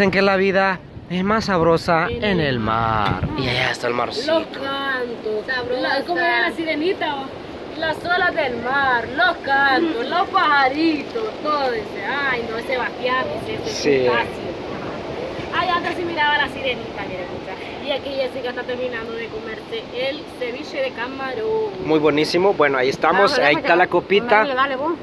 Dicen que la vida es más sabrosa en el mar. Y allá está el marcito. Los cantos, ¿cómo era la sirenita? Las olas del mar, los cantos, los pajaritos, todo ese. Ay, no, Sebastián, ese, ese Sí. Ay, antes sí miraba la sirenita, mire, escucha. Y aquí Jessica está terminando de comerse el ceviche de camarón. Muy buenísimo. Bueno, ahí estamos. Ahí está la copita. Dale, dale, vos.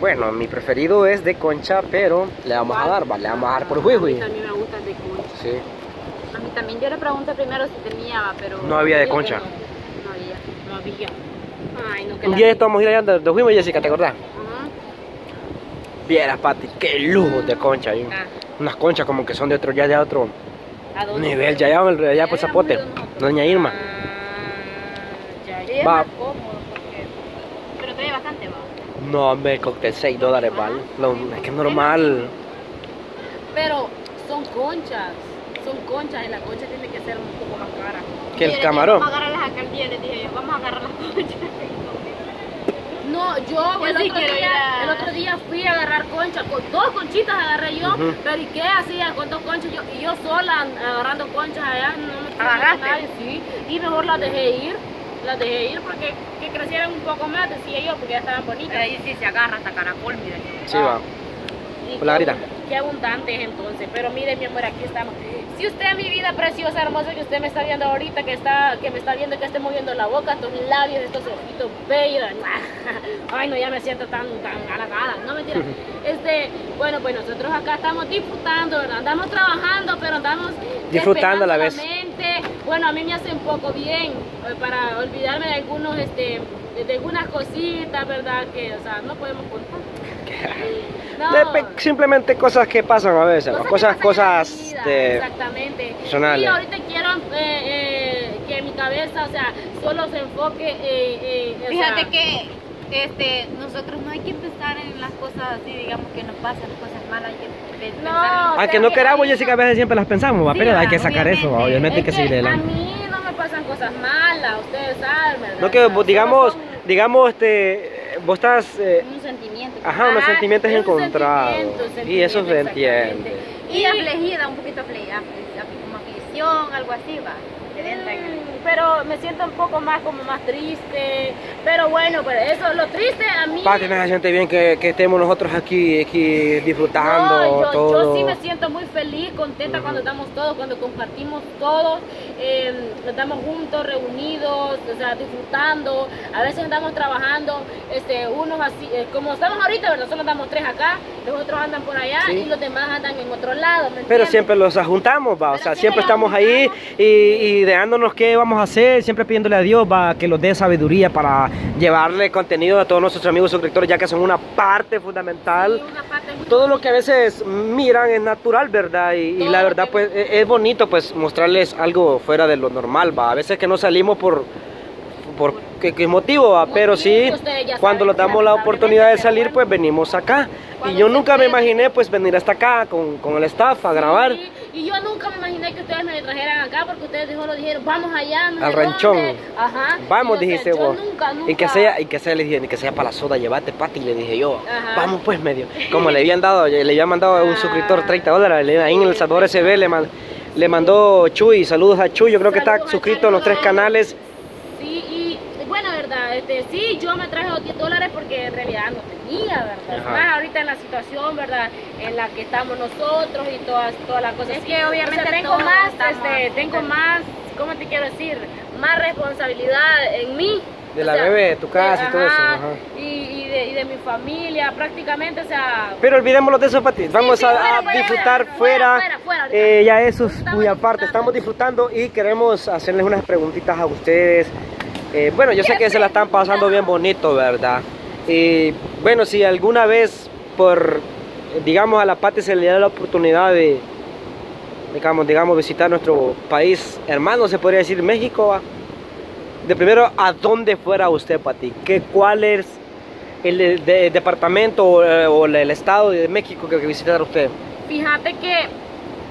Bueno, mi preferido es de concha, pero le vamos a dar, va, le vamos a dar por juicio. A mí también me gusta el de concha. Sí. A mí también yo le pregunté primero si tenía, pero... No había de concha. No había. No, había. Ay, no, que Un día a ir allá donde fuimos, Jessica, ¿te acordás? Ajá. Vieras, Pati, qué lujo de concha. ahí. Ah, Unas conchas como que son de otro, ya de otro nivel, ya allá, allá por Zapote. Doña Irma. Ah, ya, Va. más cómodo porque... Pero trae bastante, va. No, hombre, cóctel 6 dólares, ¿vale? Lo- es que es normal. Pero son conchas, son conchas y la concha tiene que ser un poco más cara. Que el camarón. Vamos a agarrar las alcaldías, les dije yo, vamos a agarrar las conchas. No, yo el, sí otro día, el otro día fui a agarrar conchas, con dos conchitas agarré yo, Ujú. pero ¿y qué hacía con dos conchas? Yo, y yo sola an- agarrando conchas allá, no me ¿Agarraste? nadie, sí, y mejor las dejé ir, las dejé ir porque que crecieran un poco más, decía yo, porque ya estaban bonitas. Ahí sí se agarra hasta caracol, mira. Sí, va. Hola, Grita. abund- Qué abundante es entonces. Pero mire, mi amor, aquí estamos. Si usted, mi vida preciosa, hermosa, que usted me está viendo ahorita, que está, que me está viendo, que esté moviendo la boca, estos labios, estos ojitos bellos. Ay, no, ya me siento tan, tan halagada. No, mentira. Este, bueno, pues nosotros acá estamos disfrutando, ¿verdad? Andamos trabajando, pero andamos Disfrutando a la vez. despejando la. Bueno, a mí me hace un poco bien eh, para olvidarme de algunos, este, de, algunas cositas, ¿verdad? Que, o sea, no podemos contar. No. De simplemente cosas que pasan a veces, cosas, cosas vida, de... exactamente. personales. Y ahorita quiero eh, eh, que mi cabeza, o sea, solo se enfoque eh, eh, o Fíjate sea, que este, nosotros no hay que pensar en las cosas así, digamos, que nos pasan, cosas malas, hay que No, pensar en las Aunque no queramos, Jessica, a veces siempre las pensamos, ¿va? Sí, pero hay que sacar eso, ¿va? obviamente. obviamente hay que es seguir a adelante. mí no me pasan cosas malas, ustedes saben, ¿verdad? No que, digamos, digamos, este, vos estás... eh, un sentimiento. Ajá, unos Ajá, sentimientos es un encontrados. sentimiento, Y eso se entiende. exactamente. Y afligida, un poquito afligida, como aflicción, algo así, va. Que pero me siento un poco más como más triste. Pero bueno pues eso lo triste a mí Pati, me siente bien que, que estemos nosotros aquí, aquí disfrutando No, yo, todo. yo sí me siento muy feliz, contenta cuando estamos todos, cuando compartimos todos, eh, estamos juntos, reunidos, o sea, disfrutando. A veces estamos trabajando, este, unos así, eh, como estamos ahorita, ¿verdad? Solo andamos tres acá, los otros andan por allá Sí. y los demás andan en otro lado. ¿me Pero siempre los juntamos, va, o sea, siempre siempre estamos los ahí y, y ideándonos qué vamos a hacer, siempre pidiéndole a Dios, va, que nos dé sabiduría para llevarle contenido a todos nuestros amigos suscriptores, ya que son una parte fundamental. Sí, una parte Todo lo que a veces miran es natural, ¿verdad? Y, y la verdad, pues, e- es bonito, pues, mostrarles algo fuera de lo normal, va. A veces que no salimos por, por qué, qué motivo, va, pero sí, cuando nos damos la oportunidad de salir, pues venimos acá. Y yo nunca me imaginé, pues, venir hasta acá con, con el staff a grabar. Y yo nunca me imaginé que ustedes me trajeran acá porque ustedes dijo, lo dijeron, vamos allá, no Al ranchón. dónde. Ajá. Vamos, dijiste vos. Nunca, nunca. Y que sea, y que sea, le dije, ni que sea para la soda, llévate pati, le dije yo. Ajá. Vamos pues medio. Como le habían dado, le habían mandado a un Ah. suscriptor 30 dólares, ahí en el Salvador SB le, le mandó Chuy, saludos a Chuy, yo creo que está Saludos a suscrito en los tres canales. Sí, y bueno, verdad, este, sí, yo me traje los 10 dólares porque en realidad no tenía, ¿verdad? Ajá. Más ahorita en la situación, ¿verdad? En la que estamos nosotros y todas, todas las cosas. Es que obviamente O sea, tengo más, este, tengo más, ¿cómo te quiero decir? Más responsabilidad en mí. De o la sea, bebé, de tu casa y todo eso, ajá, ajá. Y, y de, mi familia, prácticamente, o sea... Pero olvidémoslo de eso, Pati. Vamos sí, a, fuera, a fuera, disfrutar fuera. Eh, ya eso es Estamos muy aparte. Estamos disfrutando y queremos hacerles unas preguntitas a ustedes. Eh, bueno, yo sé que se la están pasando bien bonito, ¿verdad? Y bueno, si alguna vez por, digamos, a la Pati se le da la oportunidad de, digamos, digamos, visitar nuestro país hermano, se podría decir México, de primero, ¿a dónde fuera usted, Pati? ¿Qué, ¿Cuál es el de- de- departamento o, eh, o el estado de México que, que visitar usted? Fíjate que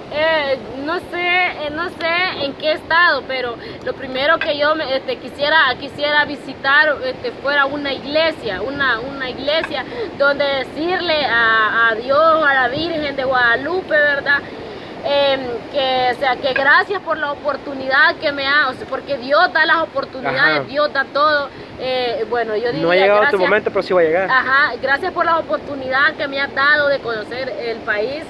Eh, no sé, eh, no sé en qué estado, pero lo primero que yo me, este, quisiera, quisiera visitar este, fuera una iglesia, una, una iglesia donde decirle a, a Dios, a la Virgen de Guadalupe, ¿verdad? Em, que, o sea, que gracias por la oportunidad que me ha, o sea, porque Dios da las oportunidades, Ajá. Dios da todo. Eh, bueno, yo diría No ha llegado gracias, tu momento, pero sí va a llegar. Ajá, gracias por la oportunidad que me has dado de conocer el país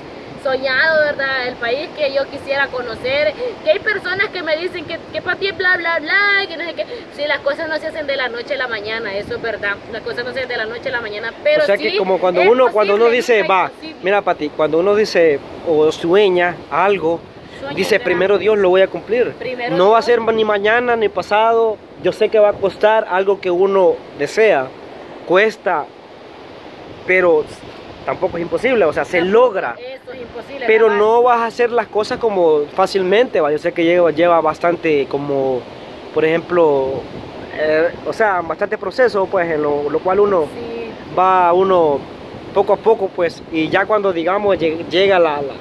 soñado, ¿verdad? El país que yo quisiera conocer. Que hay personas que me dicen que, que para ti es bla, bla, bla, que no sé qué. Sí, las cosas no se hacen de la noche a la mañana, eso es verdad. Las cosas no se hacen de la noche a la mañana, pero o sea sí que como cuando uno cuando uno posible, dice va imposible. mira Pati cuando uno dice o sueña algo dice primero Dios lo voy a cumplir Primero no va a Dios. ser ni mañana ni pasado yo sé que va a costar algo que uno desea cuesta pero tampoco es imposible o sea se logra Eso es imposible. pero no vas a hacer las cosas como fácilmente, ¿va? yo sé que lleva, lleva bastante como, por ejemplo, eh, o sea, bastante proceso, pues, en lo, lo cual uno Sí. va uno poco a poco, pues, y ya cuando, digamos, lleg- llega la, la-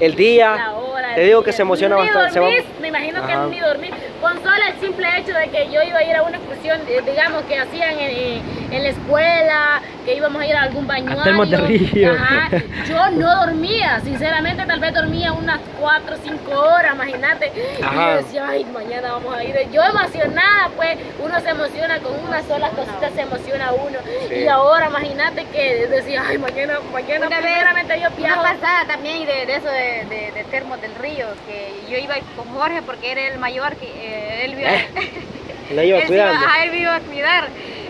el día, hora, te digo que se emociona bastante, se va- dormís, me imagino Ajá. que ni dormir. Con solo el simple hecho de que yo iba a ir a una excursión, eh, digamos, que hacían en, la escuela, que íbamos a ir a algún. Ajá. Yo no dormía, sinceramente, tal vez dormía unas 4 o 5 horas, imagínate. Y yo decía, ay, mañana vamos a ir. Yo emocionada, pues, uno se emociona con una sola cosita, se emociona uno. Sí. Y ahora, imagínate que decía, ay, mañana, mañana, Una vez, yo Una viajo. pasada también de, de eso de, de, de Termos del Río, que yo iba con Jorge porque era el mayor, que él iba, Eh, la iba él, iba, cuidando. ajá, él me iba a cuidar.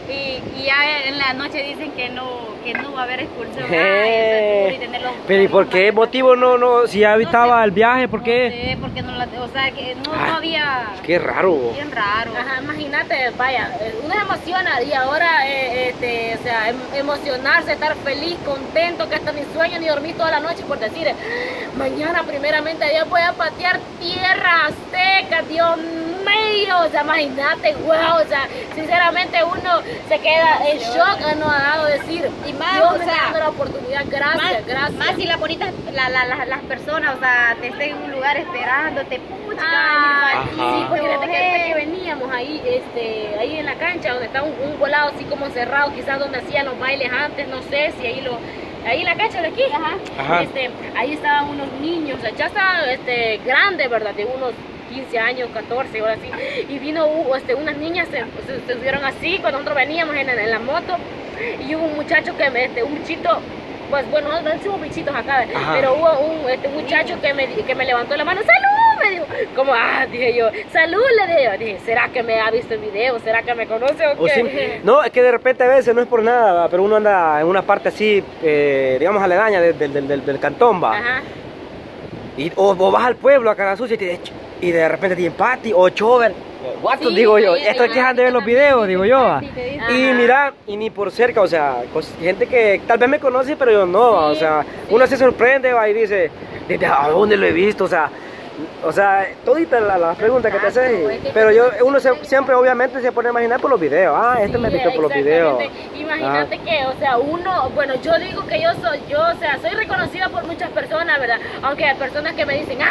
Y, y ya en la noche dicen que no, que no va a haber expulsión. Y tenerlo- Pero ¿y por qué motivo no, no, si ya evitaba el viaje, por No qué? sé, porque no la, o sea, que no, Ah, no había... Qué raro. Bien raro. Ajá, imagínate, vaya, eh, uno se emociona y ahora, eh, este, o sea, em- emocionarse, estar feliz, contento, que hasta ni sueño ni dormir toda la noche por decir, eh, mañana primeramente Dios voy a patear tierra azteca, Dios mío, o sea, imagínate, wow, o sea, sinceramente uno se queda en shock a no ha dado decir, Y más, Dios o me sea, está dando la oportunidad, gracias, más, gracias. más si las bonitas, la, la, la- las personas, o sea, te estén en un lugar esperándote, pucha, Ah, sí, porque desde que, veníamos ahí, este, ahí en la cancha donde está un, un volado así como cerrado, quizás donde hacían los bailes antes, no sé si ahí lo, ahí en la cancha de aquí, ajá, Ajá. este, ahí estaban unos niños, o sea, ya estaban este, grandes, ¿verdad? De unos 15 años, 14, ahora sí, y vino este, unas niñas, se, se, se subieron así cuando nosotros veníamos en, en la moto, y hubo un muchacho que, me- este, un bichito, pues bueno, no decimos bichitos acá, Ajá. pero hubo un este, muchacho que me, que me levantó la mano, ¡salud! Me dijo, como, ah, dije yo, ¡salud! Le dije yo, dije, ¿será que me ha visto el video? ¿Será que me conoce o O qué? no, es que de repente a veces no es por nada, pero uno anda en una parte así, eh, digamos, aledaña del, del, del, del- cantón, va. Ajá. Y, o, o vas al pueblo a Cara Sucia y, te- y de repente tiene Pati o Chover. Sí, digo yo, ahí- esto es ahí- que dejan de ver los videos, digo yo. te dice. Y mira, y ni por cerca, o sea, gente que tal vez me conoce, pero yo no, o sea, sí. uno se sorprende va, y dice, ¿desde a dónde lo he visto? O sea, o sea, toditas las las preguntas que te Exacto, haces, es que- pero yo, uno se- siempre obviamente se pone a imaginar por los videos, ah, este me visto por los videos. Imagínate que, o sea, uno, bueno, yo digo que yo soy, yo, o sea, soy reconocida por muchas personas, ¿verdad? Aunque hay personas que me dicen, ah,